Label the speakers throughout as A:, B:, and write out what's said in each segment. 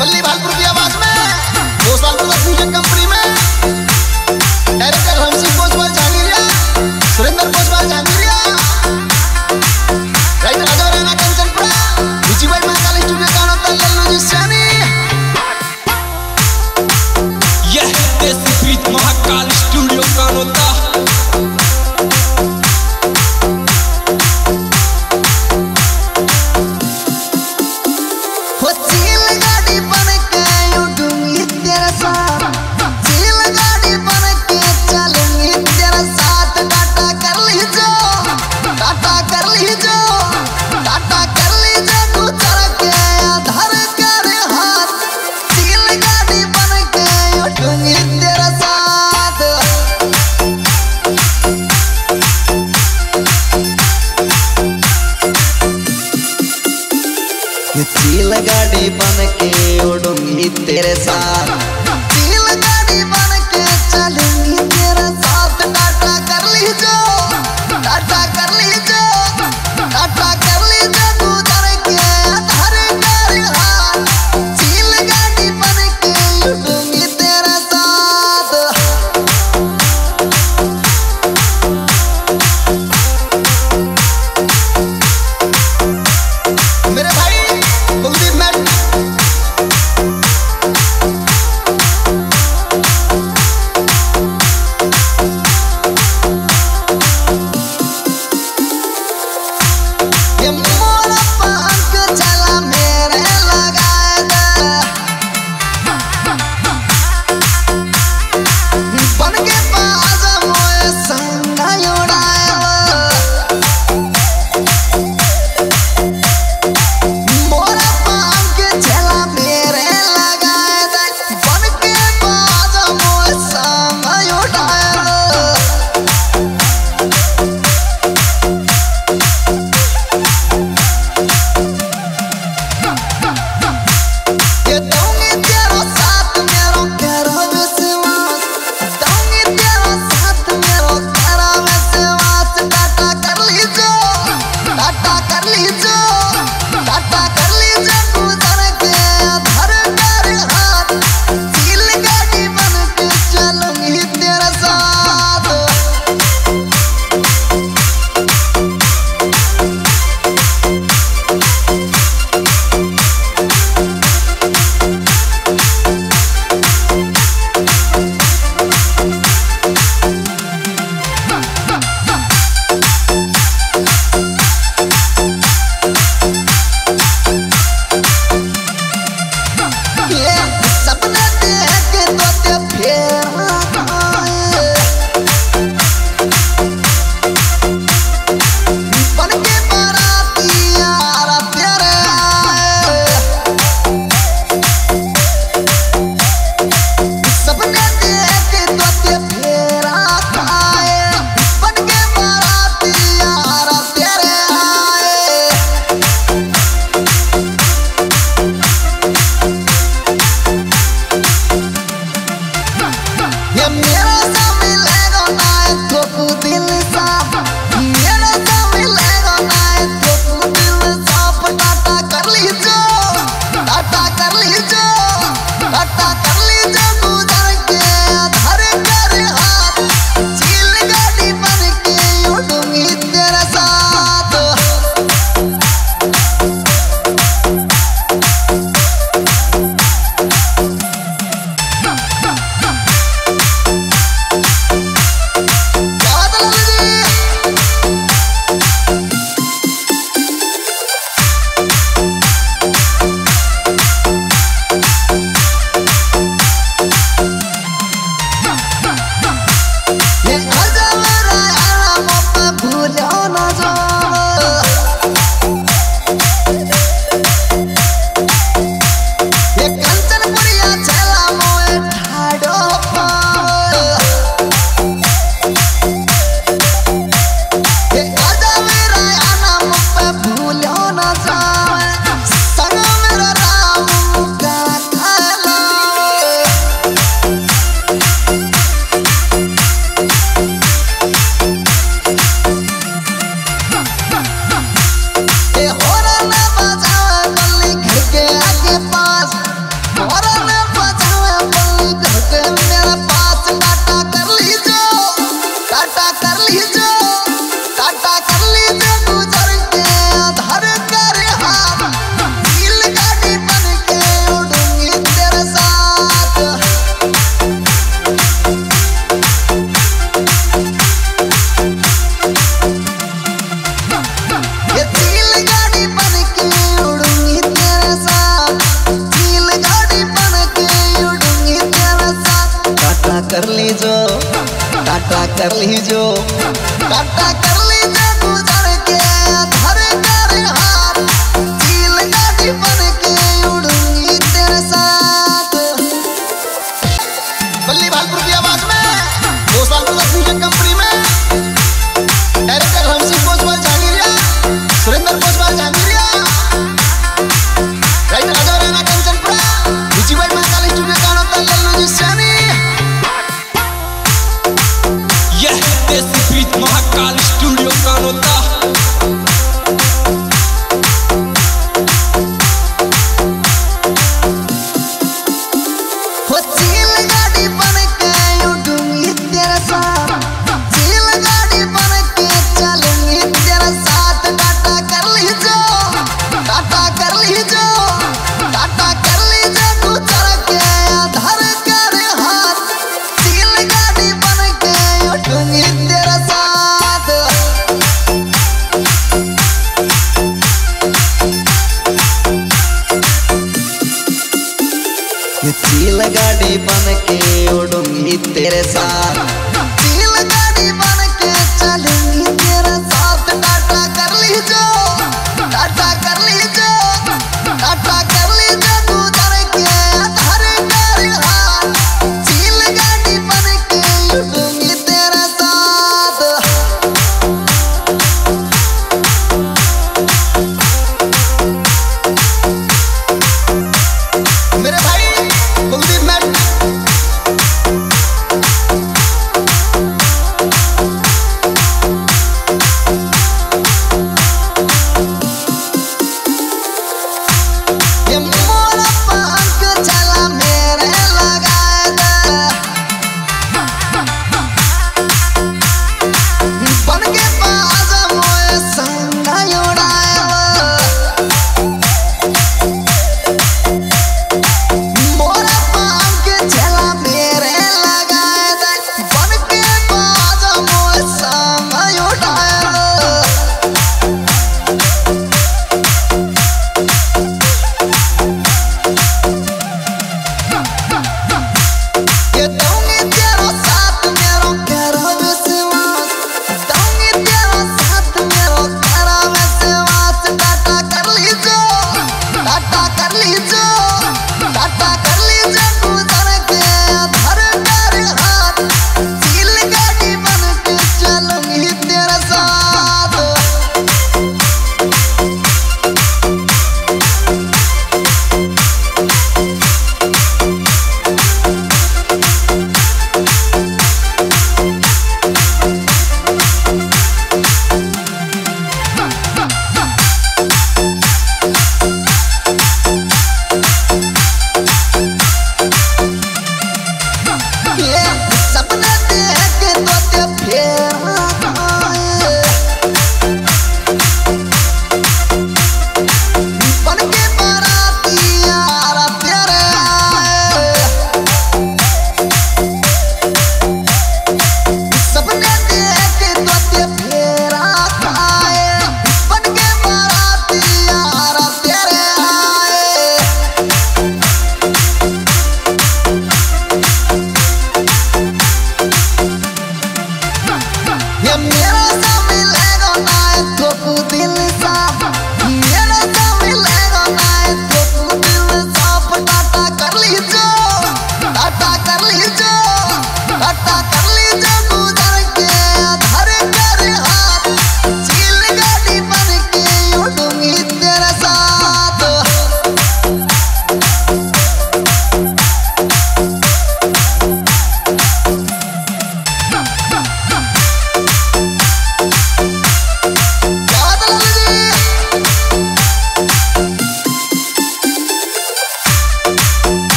A: ಬಲ್ಲಿ ಬಾಲ್ಪುರ್ಗಿ भालपुर की आवाज़ में दो साल बाद म्यूज़िक कंपनी में डायरेक्टर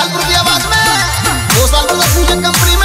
A: भालपुर की आवाज़ में। भोसवाल प्रोडक्शन कंपनी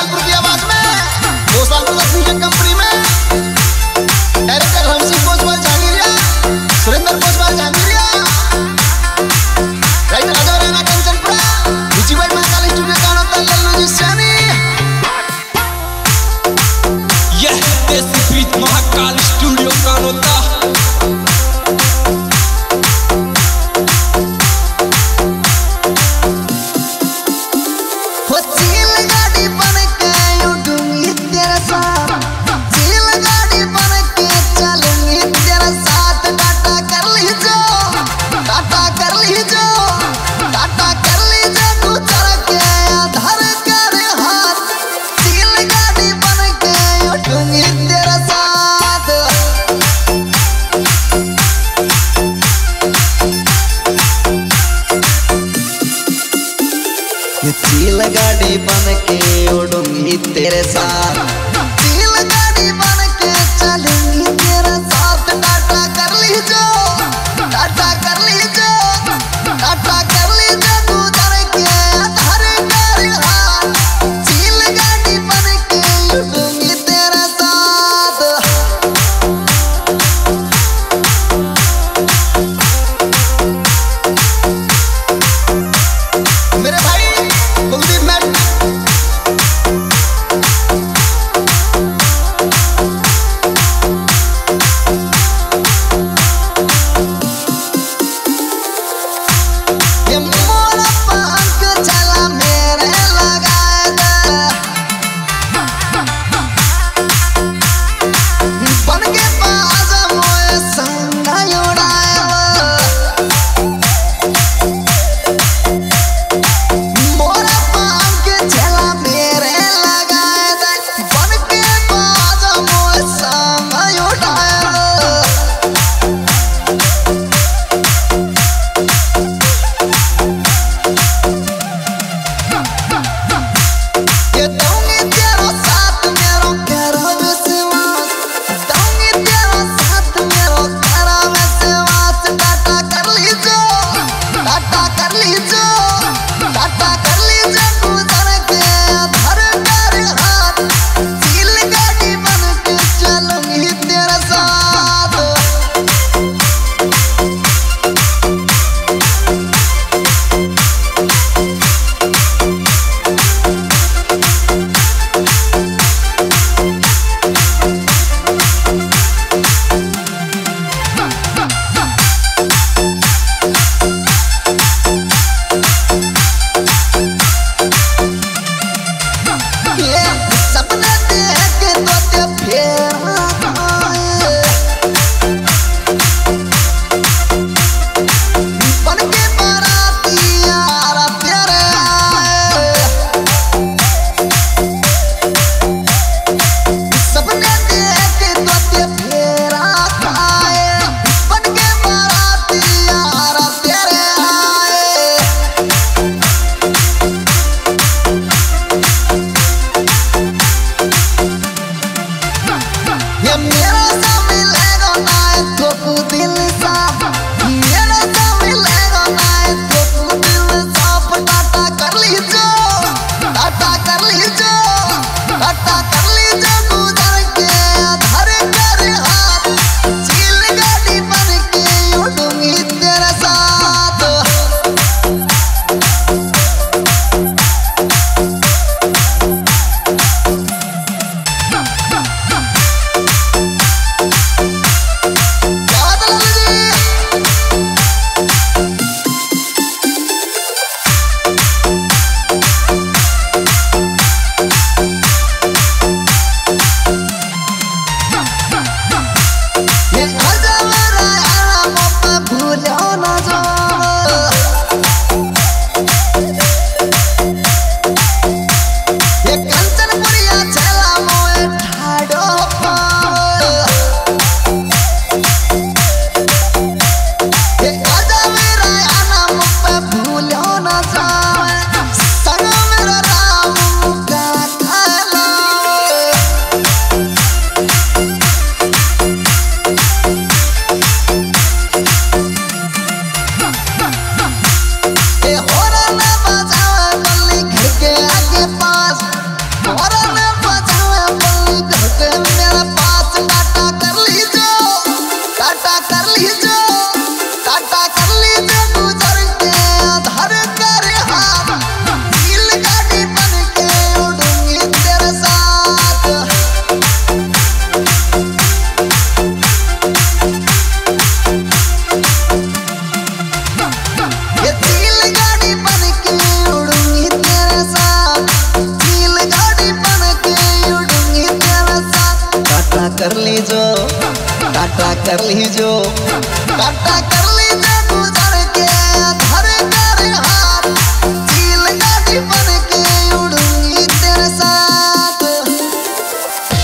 A: बल्ली भालपुर की आवाज़ में। दो साल प्रोडक्शन की कंपनी